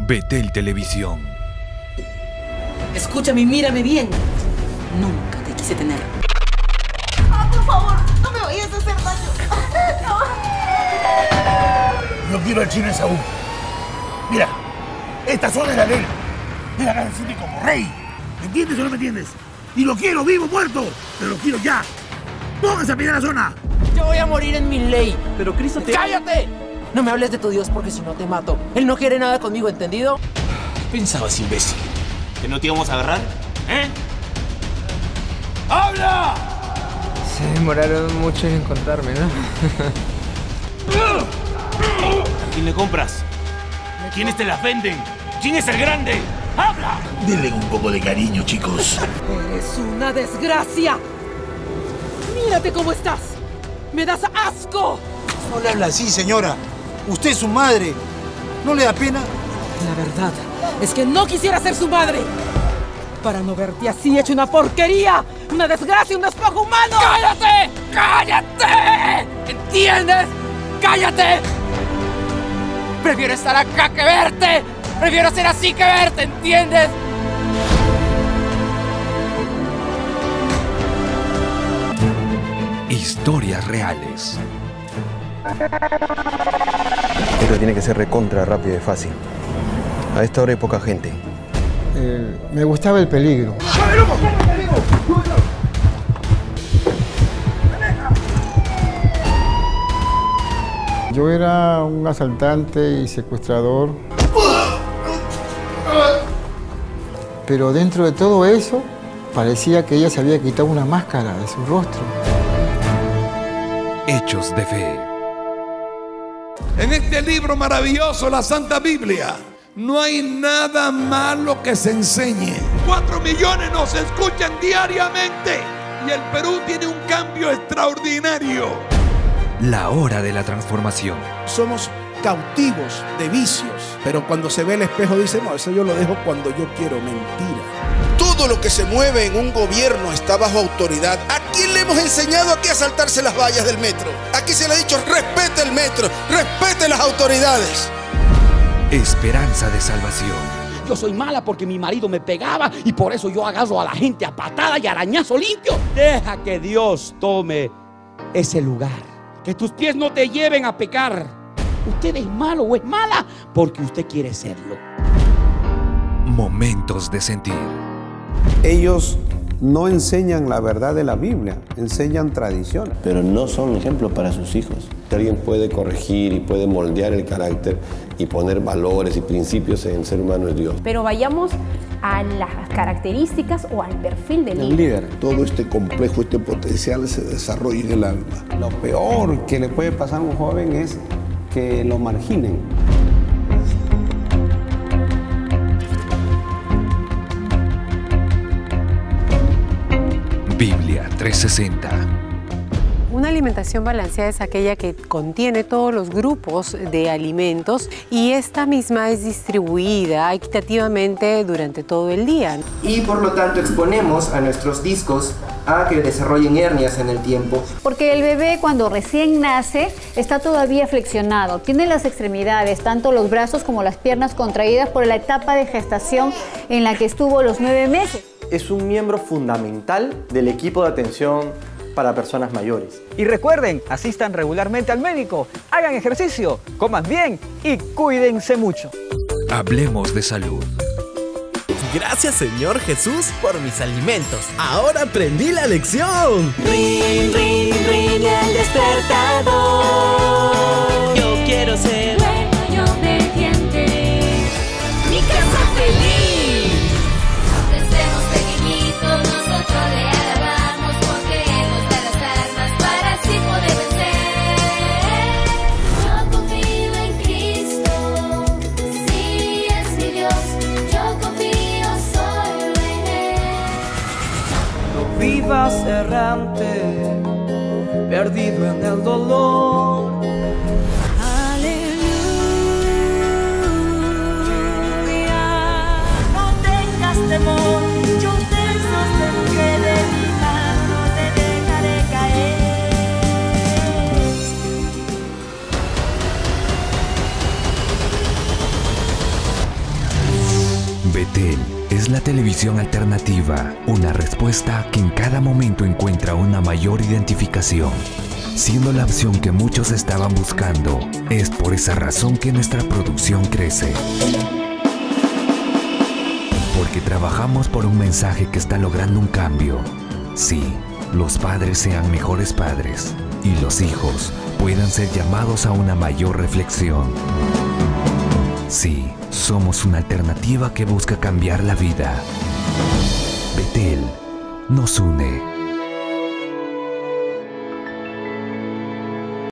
Betel Televisión. Escúchame y mírame bien. Nunca te quise tener. Ah, por favor, no me vayas a hacer daño. No quiero al chino Saúl. Mira, esta zona es la de él. Él acá se siente como rey. ¿Me entiendes o no me entiendes? Y lo quiero vivo, muerto. Pero lo quiero ya. Pónganse a pelear la zona. Yo voy a morir en mi ley. Pero Cristo te... ¡Cállate! No me hables de tu Dios porque si no te mato. Él no quiere nada conmigo, ¿entendido? Pensabas, imbécil, que no te íbamos a agarrar, ¿eh? ¡Habla! Se demoraron mucho en encontrarme, ¿no? ¿A quién le compras? ¿Quiénes te las venden? ¿Quién es el grande? ¡Habla! Denle un poco de cariño, chicos. Eres una desgracia. Mírate cómo estás. Me das asco. No le habla así, señora. Usted es su madre. ¿No le da pena? La verdad es que no quisiera ser su madre. Para no verte así hecho una porquería, una desgracia, un despojo humano. ¡Cállate! ¡Cállate! ¿Entiendes? ¡Cállate! Prefiero estar acá que verte. Prefiero ser así que verte, ¿entiendes? Historias reales. Tiene que ser recontra rápido y fácil. A esta hora hay poca gente. Eh, me gustaba el peligro. Yo era un asaltante y secuestrador. Pero dentro de todo eso, parecía que ella se había quitado una máscara de su rostro. Hechos de fe. En este libro maravilloso, la Santa Biblia, no hay nada malo que se enseñe. Cuatro millones nos escuchan diariamente y el Perú tiene un cambio extraordinario. La hora de la transformación. Somos cautivos de vicios, pero cuando se ve el espejo dice, no, eso yo lo dejo cuando yo quiero, mentira. Todo lo que se mueve en un gobierno está bajo autoridad. ¿A quién le hemos enseñado aquí a saltarse las vallas del metro? Aquí se le ha dicho, respete el metro, respete las autoridades. Esperanza de salvación. Yo soy mala porque mi marido me pegaba y por eso yo agarro a la gente a patada y arañazo limpio. Deja que Dios tome ese lugar. Que tus pies no te lleven a pecar. Usted es malo o es mala porque usted quiere serlo. Momentos de sentir. Ellos no enseñan la verdad de la Biblia, enseñan tradiciones. Pero no son ejemplo para sus hijos. Alguien puede corregir y puede moldear el carácter y poner valores y principios en el ser humano es Dios. Pero vayamos a las características o al perfil del el líder. Todo este complejo, este potencial se desarrolla en el alma. Lo peor que le puede pasar a un joven es que lo marginen. 360. Una alimentación balanceada es aquella que contiene todos los grupos de alimentos y esta misma es distribuida equitativamente durante todo el día. Y por lo tanto exponemos a nuestros discos a que desarrollen hernias en el tiempo. Porque el bebé cuando recién nace está todavía flexionado, tiene las extremidades, tanto los brazos como las piernas contraídas por la etapa de gestación en la que estuvo los nueve meses. Es un miembro fundamental del equipo de atención para personas mayores. Y recuerden, asistan regularmente al médico, hagan ejercicio, coman bien y cuídense mucho. Hablemos de salud. Gracias Señor Jesús por mis alimentos. Ahora aprendí la lección. Rin, rin, rin, el despertador. Yo quiero ser errante, perdido en el dolor. Aleluya. No tengas temor, yo te sostendré de mi mano, te dejaré caer. Betel es la televisión alternativa, una respuesta que en cada momento encuentra una mayor identificación. Siendo la opción que muchos estaban buscando, es por esa razón que nuestra producción crece. Porque trabajamos por un mensaje que está logrando un cambio. Sí, los padres sean mejores padres y los hijos puedan ser llamados a una mayor reflexión. Sí, somos una alternativa que busca cambiar la vida. Betel nos une.